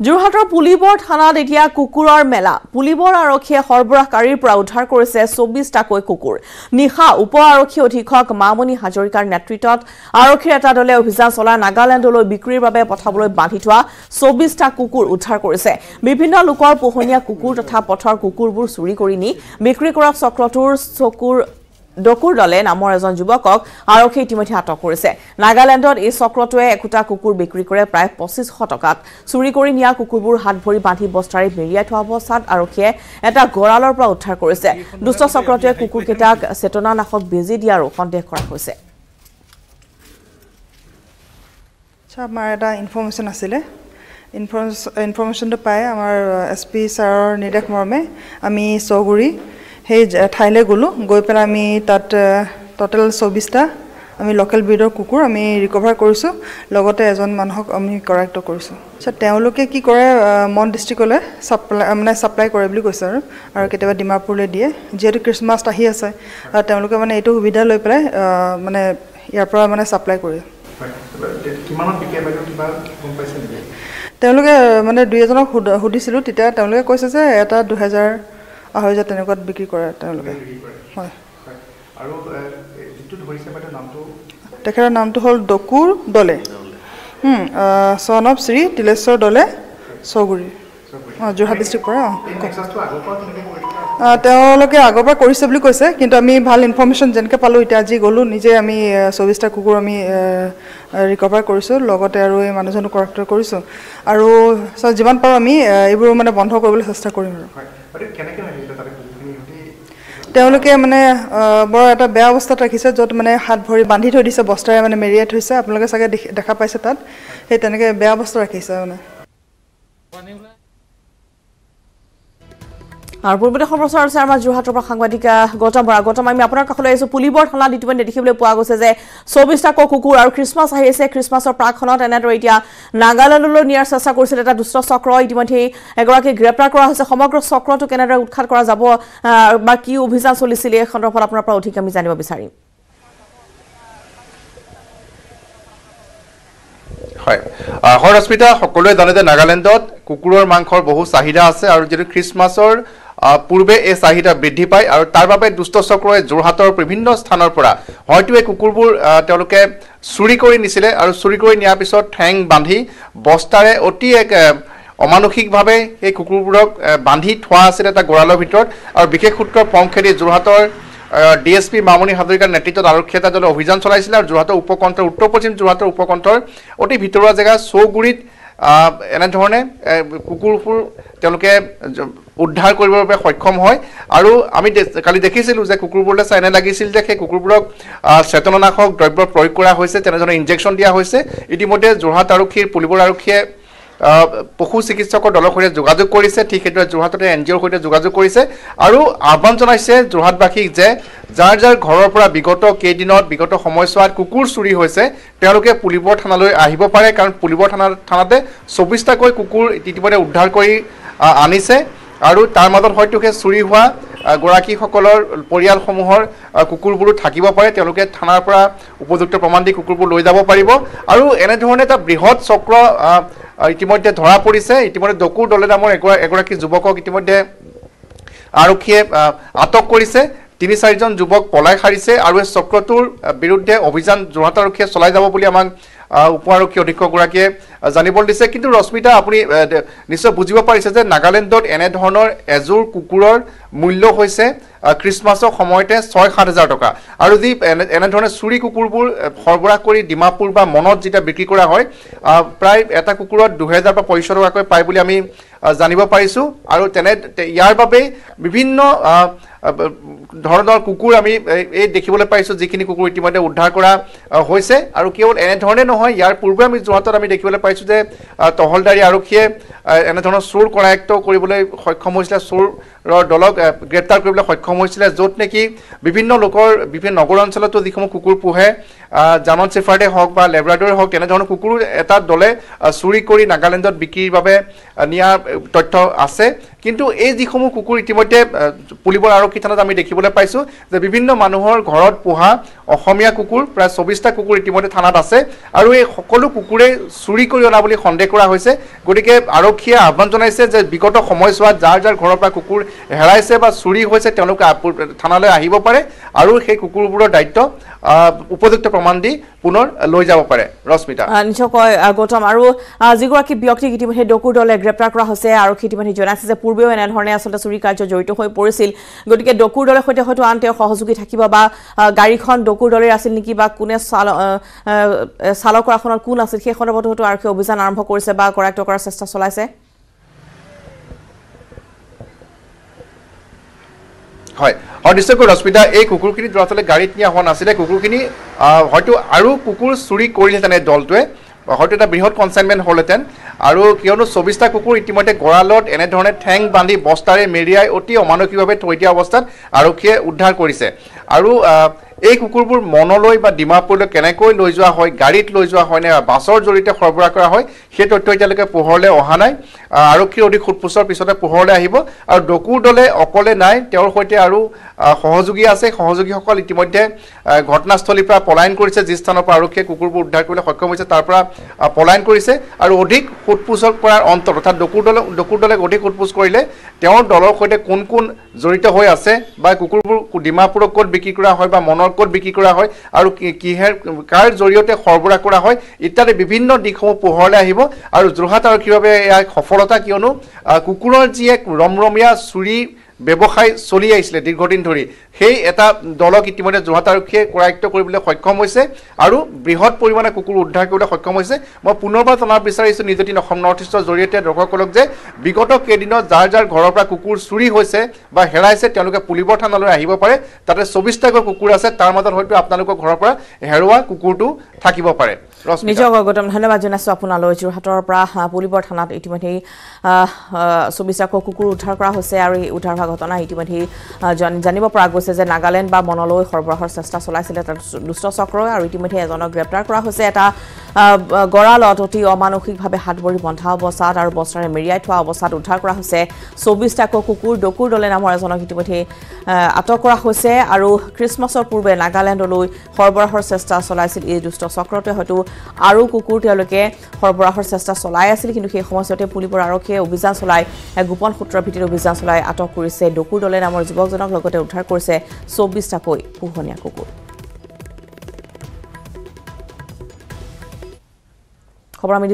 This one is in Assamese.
যোৰহাটৰ পুলিবৰ থানাত এতিয়া কুকুৰৰ মেলা। পুলিবৰ আৰক্ষীয়ে সৰবৰাহকাৰীৰ পৰা উদ্ধাৰ কৰিছে চৌবিছটাকৈ কুকুৰ। নিশা উপ আৰক্ষী অধীক্ষক মামণি হাজৰিকাৰ নেতৃত্বত আৰক্ষীৰ এটা দলে অভিযান চলাই নাগালেণ্ডলৈ বিক্ৰীৰ বাবে পঠাবলৈ বান্ধি থোৱা চৌবিছটা কুকুৰ উদ্ধাৰ কৰিছে। বিভিন্ন লোকৰ পোহনীয়া কুকুৰ তথা পথৰ কুকুৰবোৰ চুৰি কৰি নি বিক্ৰী কৰা চক্ৰটোৰ চকুৰ ডকুৰ দলে নামৰ এজন যুৱকক আৰক্ষীয়ে ইতিমধ্যে আটক কৰিছে। নাগালেণ্ডত এই চক্ৰটোৱে একোটা কুকুৰ বিক্ৰী কৰে প্ৰায় পঁচিছশ টকাত। চুৰি কৰি নিয়া কুকুৰবোৰ হাত ভৰি বান্ধি বস্তাৰে মেৰিয়াই থোৱা অৱস্থাত আৰক্ষীয়ে এটা গঁৰালৰ পৰা উদ্ধাৰ কৰিছে। দুষ্ট চক্ৰটোৱে কুকুৰকেইটাক চেতনানাশক বেজী দিয়াৰো সন্দেহ কৰা হৈছে। আমাৰ এটা ইনফৰ্মেশ্যন আছিলে। ইনফৰ্মেশ্যন ইনফৰ্মেশ্যনটো পাই আমাৰ এছ পি ছাৰৰ নিৰ্দেশ মৰ্মে আমি চৌগুৰি সেই ঠাইলৈ গ'লোঁ। গৈ পেলাই আমি তাত ট'টেল চৌবিছটা আমি লোকেল ব্ৰিডৰ কুকুৰ আমি ৰিকভাৰ কৰিছোঁ। লগতে এজন মানুহক আমি কৰায়ত্ব কৰিছোঁ। আচ্ছা তেওঁলোকে কি কৰে মন ডিষ্ট্ৰিক্টলৈ ছাপ্লাই মানে ছাপ্লাই কৰে বুলি কৈছে আৰু। আৰু কেতিয়াবা ডিমাপুৰলৈ দিয়ে। যিহেতু খ্ৰীষ্টমাছ আহি আছে আৰু তেওঁলোকে মানে এইটো সুবিধা লৈ পেলাই মানে ইয়াৰ পৰা মানে ছাপ্লাই কৰে। তেওঁলোকে মানে দুই এজনক সুধ- সুধিছিলোঁ। তেতিয়া তেওঁলোকে কৈছে যে এটা দুহেজাৰ আঢ়ৈ হাজাৰ তেনেকুৱাত বিক্ৰী কৰে তেওঁলোকে। হয়। তেখেতৰ নামটো হ'ল ডকুৰ দলে। চন অফ শ্ৰী তিলেশ্বৰ দলে চৌগুৰি। অঁ যোৰহাট ডিষ্ট্ৰিক্ট পৰা অঁ এই নেক্সাছটো আগৰ পৰা কেনেকৈ কৰি থকা আহ, তেওঁলোকে আগৰ পৰা কৰিছে বুলি কৈছে কিন্তু আমি ভাল ইনফৰ্মেশ্যন যেনেকৈ পালোঁ এতিয়া আজি গ'লোঁ নিজে আমি চৌবিছটা কুকুৰ আমি ৰিকভাৰ কৰিছোঁ লগতে আৰু এই মানুহজনক কৰাক্ট কৰিছোঁ। আৰু চ- যিমান পাৰোঁ আমি এইবোৰ মানে বন্ধ কৰিবলৈ চেষ্টা কৰিম আৰু। তেওঁলোকে মানে বৰ এটা বেয়া অৱস্থাত ৰাখিছে য'ত মানে হাত ভৰি বান্ধি থৈ দিছে বস্তাৰে মানে মেৰিয়াই থৈছে। আপোনালোকে চাগে দেখি- দেখা পাইছে তাত। সেই তেনেকৈ বেয়া অৱস্থাত ৰাখিছে মানে। আৰু পূৰ্বতে সৰ্বচাৰ আছে আমাৰ যোৰহাটৰ পৰা সাংবাদিক গৌতম বৰা। গৌতম আমি আপোনাৰ কাষলৈ আহিছোঁ। পুলিবৰ থানাত ইতিমধ্যে দেখিবলৈ পোৱা গৈছে যে চৌবিছটাকৈ কুকুৰ আৰু খ্ৰীষ্টমাছ আহি আছে। খ্ৰীষ্টমাছৰ প্ৰাকখনত এনেদৰে এতিয়া নাগালেণ্ডলৈ নিয়াৰ চেষ্টা কৰিছিল এটা দুষ্ট চক্ৰ। ইতিমধ্যে এগৰাকীক গ্ৰেপ্তাৰ কৰা হৈছে। সমগ্ৰ চক্ৰটো কেনেদৰে উৎখাত কৰা যাব বা কি অভিযান চলিছিল এই সন্দৰ্ভত আপোনাৰ পৰা অধিক আমি জানিব বিচাৰিম। হয়। হয় ৰশ্মিতা সকলোৱে জানে যে নাগালেণ্ডত কুকুৰৰ মাংসৰ বহু চাহিদা আছে আৰু যিটো খ্ৰীষ্টমাছৰ পূৰ্বে এই চাহিদা বৃদ্ধি পায় আৰু তাৰ বাবে দুষ্ট চক্ৰই যোৰহাটৰ বিভিন্ন স্থানৰ পৰা হয়তো এই কুকুৰবোৰ তেওঁলোকে চুৰি কৰি নিছিলে আৰু চুৰি কৰি নিয়াৰ পিছত ঠেং বান্ধি বস্তাৰে অতি এক অমানসিকভাৱে এই কুকুৰবোৰক বান্ধি থোৱা আছিলে এটা গঁৰালৰ ভিতৰত। আৰু বিশেষ সূত্ৰৰ পম খেদি যোৰহাটৰ ডি এছ পি মামণি হাজৰিকাৰ নেতৃত্বত আৰক্ষী এটা দলে অভিযান চলাইছিলে আৰু যোৰহাটৰ উপকণ্ঠৰ উত্তৰ পশ্চিম যোৰহাটৰ উপকণ্ঠৰ অতি ভিতৰুৱা জেগা চৌগুৰিত এনেধৰণে কুকুৰবোৰ তেওঁলোকে উদ্ধাৰ কৰিবৰ বাবে সক্ষম হয়। আৰু আমি কালি দেখিছিলোঁ যে কুকুৰবোৰলৈ চাই এনে লাগিছিল যে সেই কুকুৰবোৰক চেতনানাশক দ্ৰব্য প্ৰয়োগ কৰা হৈছে তেনেধৰণে ইনজেকশ্যন দিয়া হৈছে। ইতিমধ্যে যোৰহাট আৰক্ষীৰ পুলিবৰ আৰক্ষীয়ে পশু চিকিৎসকৰ দলৰ সৈতে যোগাযোগ কৰিছে ঠিক সেইদৰে যোৰহাটতে এন জি অ'ৰ সৈতে যোগাযোগ কৰিছে আৰু আহ্বান জনাইছে যোৰহাটবাসীক যে যাৰ যাৰ ঘৰৰ পৰা বিগত কেইদিনত বিগত সময়ছোৱাত কুকুৰ চুৰি হৈছে তেওঁলোকে পুলিবৰ থানালৈ আহিব পাৰে কাৰণ পুলিবৰ থানা থানাতে চৌবিছটাকৈ কুকুৰ ইতিমধ্যে উদ্ধাৰ কৰি আনিছে আৰু তাৰ মাজত হয়তো সেই চুৰি হোৱা গৰাকীসকলৰ পৰিয়ালসমূহৰ কুকুৰবোৰো থাকিব পাৰে তেওঁলোকে থানাৰ পৰা উপযুক্ত প্ৰমাণ দি কুকুৰবোৰ লৈ যাব পাৰিব। আৰু এনেধৰণে এটা বৃহৎ চক্ৰ ইতিমধ্যে ধৰা পৰিছে ইতিমধ্যে ডকুৰ দলে নামৰ এগৰা- এগৰাকী যুৱকক ইতিমধ্যে আৰক্ষীয়ে আটক কৰিছে। তিনি চাৰিজন যুৱক পলাই সাৰিছে আৰু এই চক্ৰটোৰ বিৰুদ্ধে অভিযান যোৰহাট আৰক্ষীয়ে চলাই যাব বুলি আমাক উপ আৰক্ষী অধীক্ষকগৰাকীয়ে জানিবলৈ দিছে। কিন্তু ৰশ্মিতা আপুনি নিশ্চয় বুজিব পাৰিছে যে নাগালেণ্ডত এনেধৰণৰ এযোৰ কুকুৰৰ মূল্য হৈছে খ্ৰীষ্টমাছৰ সময়তে ছয় সাত হাজাৰ টকা। আৰু যি এনে এনেধৰণে চুৰি কুকুৰবোৰ সৰবৰাহ কৰি ডিমাপুৰ বা মনত যেতিয়া বিক্ৰী কৰা হয় প্ৰায় এটা কুকুৰত দুহেজাৰ বা পঁচিছশ টকাকৈ পায় বুলি আমি জানিব পাৰিছোঁ। আৰু তেনে ইয়াৰ বাবেই বিভিন্ন ধৰণৰ কুকুৰ আমি এই- দেখিবলৈ পাইছোঁ যিখিনি কুকুৰ ইতিমধ্যে উদ্ধাৰ কৰা হৈছে। আৰু কেৱল এনেধৰণে নহয় ইয়াৰ পূৰ্বে আমি যোৰহাটত আমি দেখিবলৈ পাইছোঁ যে তহলদাৰী আৰক্ষীয়ে এনেধৰণৰ চোৰ কৰায়ত্ব কৰিবলৈ সক্ষম হৈছিলে। চোৰৰ দলক গ্ৰেপ্তাৰ কৰিবলৈ সক্ষম হৈছিলে য'ত নেকি বিভিন্ন লোকৰ বিভিন্ন নগৰ অঞ্চলতো যিসমূহ কুকুৰ পোহে জামন চেফাৰ্ডে হওক বা লেব্ৰাডৰে হওক তেনেধৰণৰ কুকুৰ এটা দলে চুৰি কৰি নাগালেণ্ডত বিক্ৰীৰ বাবে নিয়াৰ তথ্য আছে। কিন্তু এই যিসমূহ কুকুৰ ইতিমধ্যে পুলিবৰ আৰক্ষী থানাত আমি দেখিবলৈ পাইছোঁ যে বিভিন্ন মানুহৰ ঘৰত পোহা অসমীয়া কুকুৰ প্ৰায় চৌবিছটা কুকুৰ ইতিমধ্যে থানাত আছে আৰু এই সকলো কুকুৰে চুৰি কৰি অনা বুলি সন্দেহ কৰা হৈছে। গতিকে আৰক্ষীয়ে আহ্বান জনাইছে যে বিগত সময়ছোৱাত যাৰ যাৰ ঘৰৰ পৰা কুকুৰ হেৰাইছে বা চুৰি হৈছে তেওঁলোকে থানালৈ আহিব পাৰে আৰু সেই কুকুৰবোৰৰ দায়িত্ব উপযুক্ত প্ৰমাণ দি পুনৰ লৈ যাব পাৰে। ৰশ্মিতা। নিশ্চয়কৈ গৌতম। আৰু যিগৰাকী ব্যক্তিক ইতিমধ্যে ডকুৰ দলে গ্ৰেপ্তাৰ কৰা হৈছে আৰক্ষী ইতিমধ্যে জনাইছে যে পূৰ্বেও এনেধৰণে আচলতে চুৰি কাৰ্য জড়িত হৈ পৰিছিল। গতিকে ডকুৰ দলৰ সৈতে হয়তো আন তেওঁৰ সহযোগী থাকিব বা গাড়ীখন ডকুৰ দলেৰ আছিল নেকি বা কোনে চালকৰ আসনত কোন আছিল সেই সন্দৰ্ভতো হয়তো আৰক্ষীয়ে অভিযান আৰম্ভ কৰিছে বা কৰায়ত্ব কৰাৰ চেষ্টা চলাইছে। হয়। হয় নিশ্চয়কৈ ৰশ্মিতা এই কুকুৰখিনি দৰাচলতে গাড়ীত নিয়া হোৱা নাছিলে। কুকুৰখিনি হয়তো আৰু কুকুৰ চুৰি কৰিলেহেঁতেন এই দলটোৱে। হয়তো এটা বৃহৎ কনচাইনমেণ্ট হ'লহেঁতেন। আৰু কিয়নো চৌবিছটা কুকুৰ ইতিমধ্যে গঁৰালত এনেধৰণে ঠেং বান্ধি বস্তাৰে মেৰিয়াই অতি অমানসিকভাৱে থৈ দিয়া অৱস্থাত আৰক্ষীয়ে উদ্ধাৰ কৰিছে। আৰু এই কুকুৰবোৰ মনলৈ বা ডিমাপুৰলৈ কেনেকৈ লৈ যোৱা হয় গাড়ীত লৈ যোৱা হয় নে বাছৰ জৰিয়তে সৰবৰাহ কৰা হয় সেই তথ্য এতিয়ালৈকে পোহৰলৈ অহা নাই। আৰক্ষীৰ অধিক সোধপোছৰ পিছতে পোহৰলৈ আহিব। আৰু ডকুৰ দলে অকলে নাই তেওঁৰ সৈতে আৰু সহযোগী আছে। সহযোগীসকল ইতিমধ্যে ঘটনাস্থলীৰ পৰা পলায়ন কৰিছে। যি স্থানৰ পৰা আৰক্ষীয়ে কুকুৰবোৰ উদ্ধাৰ কৰিবলৈ সক্ষম হৈছে তাৰ পৰা পলায়ন কৰিছে। আৰু অধিক সোধপোছৰ কৰাৰ অন্তত অৰ্থাৎ ডকুৰ দলে ডকুৰ দলে অধিক সোধপোছ কৰিলে তেওঁৰ দলৰ সৈতে কোন কোন জড়িত হৈ আছে বা কুকুৰবোৰ ডিমাপুৰত ক'ত বিক্ৰী কৰা হয় বা মনৰ ক'ত বিক্ৰী কৰা হয় আৰু কি- কিহে কাৰ জৰিয়তে সৰবৰাহ কৰা হয় ইত্যাদি বিভিন্ন দিশসমূহ পোহৰলৈ আহিব। আৰু যোৰহাট আৰক্ষীৰ বাবে এয়া সফলতা কিয়নো কুকুৰৰ যি এক ৰমৰমীয়া চুৰি ব্যৱসায় চলি আহিছিলে দীৰ্ঘদিন ধৰি। সেই এটা দলক ইতিমধ্যে যোৰহাট আৰক্ষীয়ে কৰায়ত্ব কৰিবলৈ সক্ষম হৈছে আৰু বৃহৎ পৰিমাণে কুকুৰ উদ্ধাৰ কৰিবলৈ সক্ষম হৈছে। মই পুনৰবাৰ জনাব বিচাৰিছোঁ নিজ দিন অসম নৰ্থ ইষ্টৰ জৰিয়তে দৰ্শকসকলক যে বিগত কেইদিনত যাৰ যাৰ ঘৰৰ পৰা কুকুৰ চুৰি হৈছে বা হেৰাইছে তেওঁলোকে পুলিবৰ থানালৈ আহিব পাৰে। তাতে চৌবিছটাকৈ কুকুৰ আছে তাৰ মাজত হয়তো আপোনালোকৰ ঘৰৰ পৰা হেৰুৱা কুকুৰটো থাকিব পাৰে। নিজক গৌতম ধন্যবাদ জনাইছোঁ আপোনালৈ যোৰহাটৰ পৰা পুলিবৰ থানাত ইতিমধ্যেই চৌবিছটাকৈ কুকুৰ উদ্ধাৰ কৰা হৈছে আৰু এই উদ্ধাৰ হোৱা ঘটনা ইতিমধ্যেই জানিব পৰা গৈছে যে নাগালেণ্ড বা মনলৈ সৰবৰাহৰ চেষ্টা চলাইছিলে তাত দুষ্ট চক্ৰই আৰু ইতিমধ্যে এজনক গ্ৰেপ্তাৰ কৰা হৈছে। এটা গঁৰালত অতি অমানসিকভাৱে হাত ভৰি বন্ধা অৱস্থাত আৰু বস্তাৰে মেৰিয়াই থোৱা অৱস্থাত উদ্ধাৰ কৰা হৈছে। চৌবিছটাকৈ কুকুৰ ডকুৰ দলে নামৰ এজনক ইতিমধ্যে আহ, আটক কৰা হৈছে আৰু খ্ৰীষ্টমাছৰ পূৰ্বে নাগালেণ্ডলৈ সৰবৰাহৰ চেষ্টা চলাইছিল এই দুষ্ট চক্ৰটোৱে হয়তো আৰু কুকুৰ তেওঁলোকে সৰবৰাহৰ চেষ্টা চলাই আছিল কিন্তু সেই সময়ছোৱাতে পুলিবৰ আৰক্ষীয়ে অভিযান চলাই গোপন সূত্ৰৰ ভিত্তিত অভিযান চলাই আটক কৰিছে। ডকুৰ দলে নামৰ যুৱকজনক লগতে উদ্ধাৰ কৰিছে চৌবিছটাকৈ পোহনীয়া কুকুৰ। খবৰ আমি